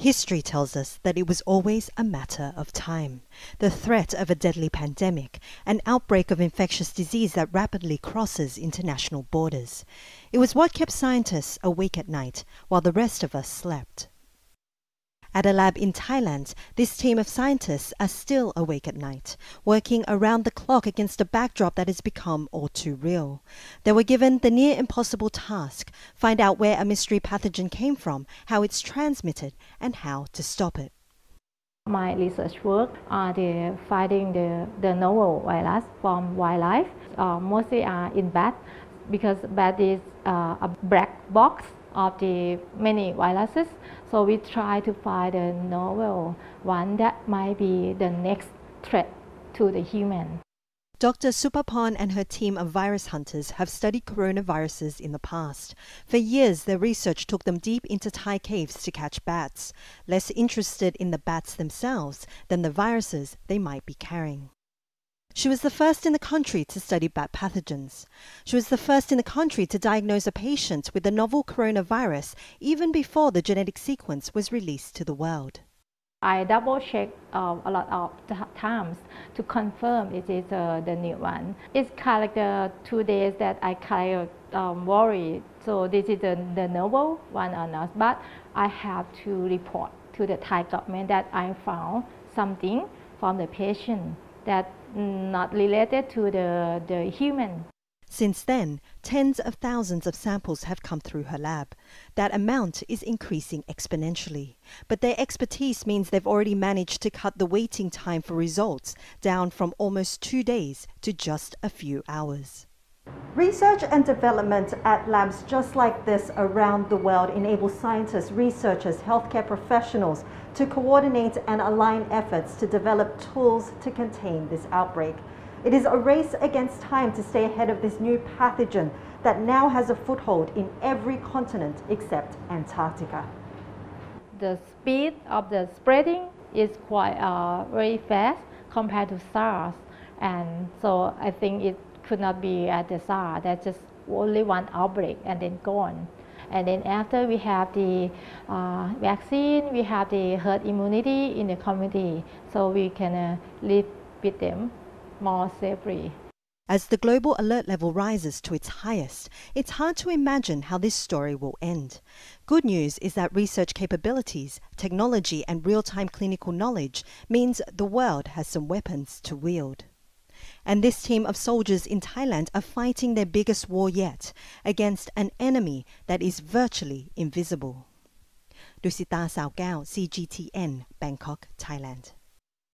History tells us that it was always a matter of time. The threat of a deadly pandemic, an outbreak of infectious disease that rapidly crosses international borders. It was what kept scientists awake at night while the rest of us slept. At a lab in Thailand, this team of scientists are still awake at night, working around the clock against a backdrop that has become all too real. They were given the near impossible task find out where a mystery pathogen came from, how it's transmitted, and how to stop it. My research work are the finding the, the novel virus from wildlife, uh, mostly are in bat because bat is uh, a black box of the many viruses. So we try to find a novel one that might be the next threat to the human. Dr. Supaporn and her team of virus hunters have studied coronaviruses in the past. For years, their research took them deep into Thai caves to catch bats, less interested in the bats themselves than the viruses they might be carrying. She was the first in the country to study bat pathogens. She was the first in the country to diagnose a patient with the novel coronavirus even before the genetic sequence was released to the world. I double check uh, a lot of times to confirm it is uh, the new one. It's kind of the two days that I kind of um, worry. So this is the, the novel one or not. But I have to report to the Thai government that I found something from the patient that not related to the, the human. Since then, tens of thousands of samples have come through her lab. That amount is increasing exponentially. But their expertise means they've already managed to cut the waiting time for results down from almost two days to just a few hours. Research and development at labs just like this around the world enable scientists, researchers, healthcare professionals to coordinate and align efforts to develop tools to contain this outbreak. It is a race against time to stay ahead of this new pathogen that now has a foothold in every continent except Antarctica. The speed of the spreading is quite uh, very fast compared to SARS and so I think it could not be at the SARS, that's just only one outbreak and then gone. And then after we have the uh, vaccine, we have the herd immunity in the community, so we can uh, live with them more safely. As the global alert level rises to its highest, it's hard to imagine how this story will end. Good news is that research capabilities, technology, and real time clinical knowledge means the world has some weapons to wield. And this team of soldiers in Thailand are fighting their biggest war yet against an enemy that is virtually invisible. Dusita Sao Gao, CGTN, Bangkok, Thailand.